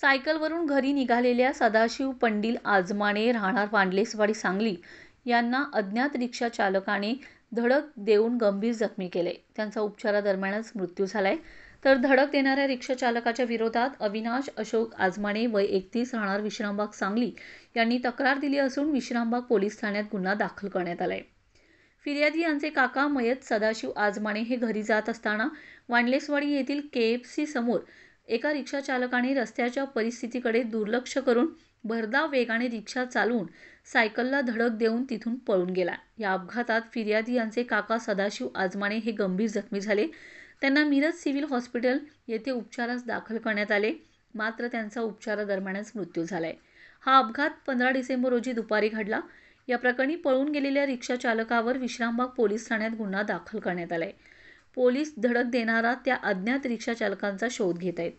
सायकलवरून घरी निघालेल्या सदाशिव पंडील आजमाने राहणार पांडलेसवाडी सांगली यांना अज्ञात रिक्षा चालकाने धडक देऊन गंभीर जखमी केले. त्यांचा उपचारादरम्यानच मृत्यू झालाय. तर धडक देणाऱ्या रिक्षा चालकाच्या विरोधात अविनाश अशोक आजमाने वय एकतीस राहणार विश्रामबाग सांगली यांनी तक्रार दिली असून विश्रामबाग पोलीस ठाण्यात गुन्हा दाखल करण्यात आलाय. फिर्यादी यांचे काका मयत सदाशिव आजमाने हे घरी जात असताना वांडलेसवाडी येथील के एफ सी समोर एका रिक्षाचालकाने रस्त्याच्या परिस्थितीकडे दुर्लक्ष करून भरधाव वेगाने रिक्षा चालवून सायकलला धडक देऊन तिथून पळून गेला. या अपघातात फिर्यादी यांचे काका सदाशिव आजमाने हे गंभीर जखमी झाले. त्यांना मिरज सिव्हिल हॉस्पिटल येथे उपचारास दाखल करण्यात आले. मात्र त्यांचा उपचारादरम्यानच मृत्यू झालाय. हा अपघात पंधरा डिसेंबर रोजी दुपारी घडला. या प्रकरणी पळून गेलेल्या रिक्षाचालकावर विश्रामबाग पोलीस ठाण्यात गुन्हा दाखल करण्यात आलाय. पोलीस धडक देणारा त्या अज्ञात रिक्षा चालकांचा शोध घेत आहेत.